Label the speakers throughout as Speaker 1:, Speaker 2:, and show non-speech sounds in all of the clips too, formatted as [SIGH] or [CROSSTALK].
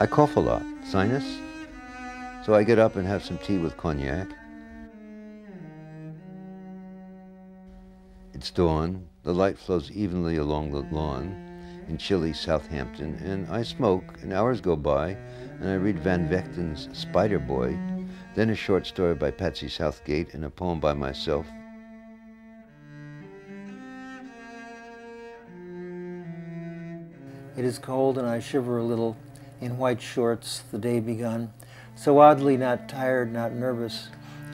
Speaker 1: I cough a lot, sinus. So I get up and have some tea with cognac. It's dawn. The light flows evenly along the lawn in chilly Southampton, and I smoke, and hours go by, and I read Van Vechten's Spider Boy, then a short story by Patsy Southgate, and a poem by myself.
Speaker 2: It is cold, and I shiver a little in white shorts, the day begun. So oddly not tired, not nervous.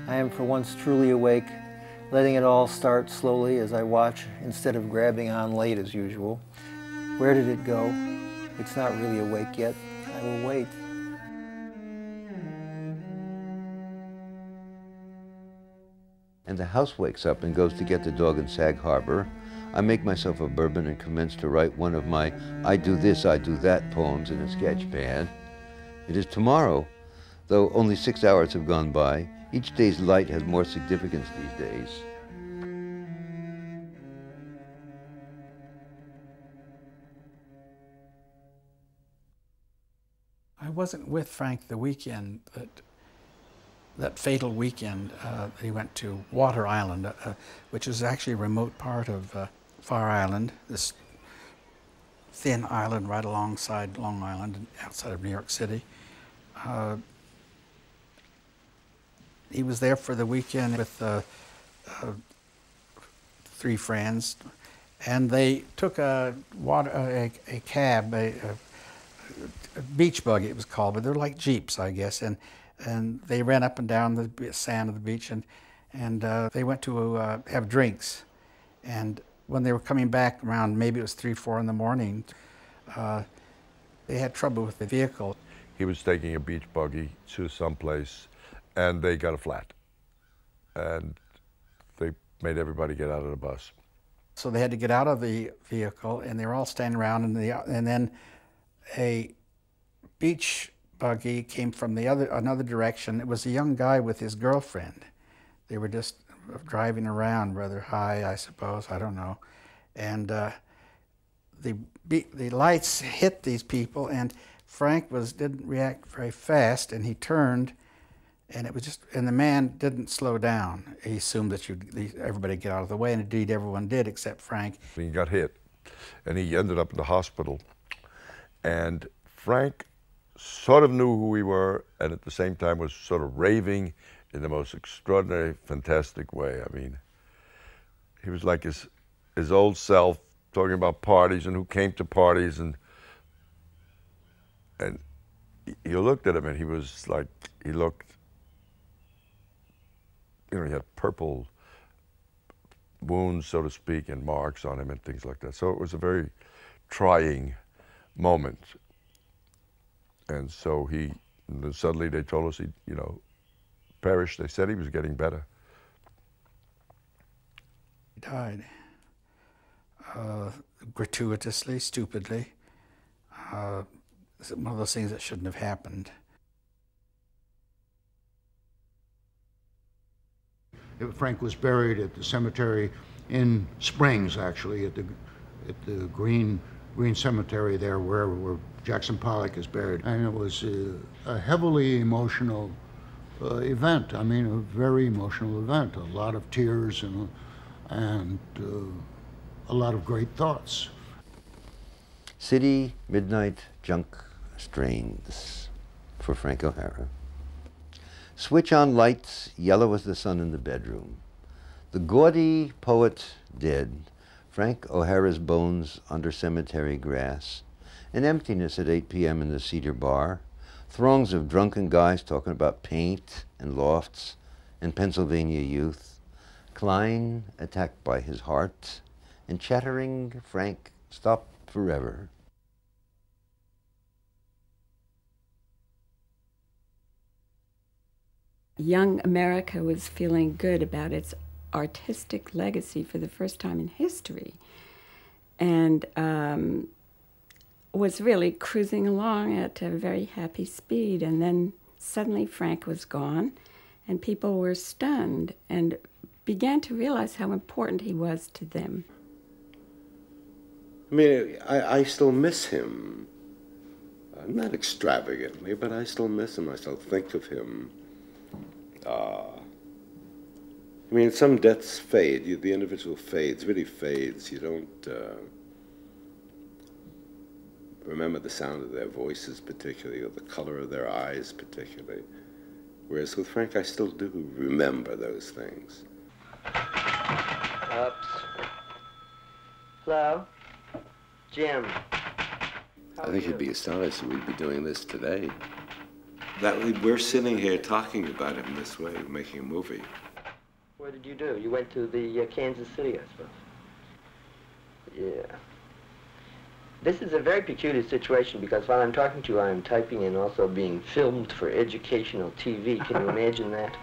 Speaker 2: I am for once truly awake, letting it all start slowly as I watch instead of grabbing on late as usual. Where did it go? It's not really awake yet. I will wait.
Speaker 1: And the house wakes up and goes to get the dog in Sag Harbor. I make myself a bourbon and commence to write one of my I do this, I do that poems in a sketch pad. It is tomorrow, though only six hours have gone by. Each day's light has more significance these days.
Speaker 3: I wasn't with Frank the weekend that that fatal weekend uh, he went to Water Island, uh, uh, which is actually a remote part of uh, Fire Island, this thin island right alongside Long Island, outside of New York City. Uh, he was there for the weekend with uh, three friends, and they took a water a, a cab, a, a beach buggy it was called, but they're like jeeps, I guess, and and they ran up and down the sand of the beach and, and uh, they went to uh, have drinks. And when they were coming back around, maybe it was three, four in the morning, uh, they had trouble with the vehicle.
Speaker 4: He was taking a beach buggy to someplace and they got a flat. And they made everybody get out of the bus.
Speaker 3: So they had to get out of the vehicle and they were all standing around and, the, and then a beach buggy came from the other another direction. It was a young guy with his girlfriend. They were just driving around rather high, I suppose. I don't know, and uh, the the lights hit these people, and Frank was didn't react very fast, and he turned, and it was just and the man didn't slow down. He assumed that you everybody get out of the way, and indeed everyone did except Frank.
Speaker 4: He got hit, and he ended up in the hospital, and Frank sort of knew who we were and at the same time was sort of raving in the most extraordinary, fantastic way. I mean, he was like his, his old self talking about parties and who came to parties and, and you looked at him and he was like, he looked, you know, he had purple wounds, so to speak, and marks on him and things like that. So it was a very trying moment and so he, and suddenly they told us he, you know, perished. They said he was getting better.
Speaker 3: He died uh, gratuitously, stupidly. Uh, one of those things that shouldn't have happened.
Speaker 5: Frank was buried at the cemetery in Springs, actually, at the at the Green Green Cemetery there, where, where Jackson Pollock is buried. And it was a, a heavily emotional uh, event. I mean, a very emotional event. A lot of tears and, and uh, a lot of great thoughts.
Speaker 1: City, midnight, junk, strains for Frank O'Hara. Switch on lights, yellow as the sun in the bedroom. The gaudy poet dead Frank O'Hara's bones under cemetery grass, an emptiness at 8 p.m. in the Cedar Bar, throngs of drunken guys talking about paint and lofts and Pennsylvania youth, Kline attacked by his heart, and chattering Frank stopped forever.
Speaker 6: Young America was feeling good about its artistic legacy for the first time in history and um, was really cruising along at a very happy speed. And then suddenly Frank was gone, and people were stunned and began to realize how important he was to them.
Speaker 7: I mean, I, I still miss him. Uh, not extravagantly, but I still miss him. I still think of him. Uh, I mean, some deaths fade. You, the individual fades, really fades. You don't uh, remember the sound of their voices particularly, or the color of their eyes particularly. Whereas with Frank, I still do remember those things.
Speaker 8: Ups. Hello? Jim.
Speaker 7: I think you'd be astonished that we'd be doing this today. That we, we're sitting here talking about him this way, making a movie.
Speaker 8: What did you do? You went to the uh, Kansas City, I suppose. Yeah. This is a very peculiar situation because while I'm talking to you, I'm typing and also being filmed for educational TV. Can you [LAUGHS] imagine that?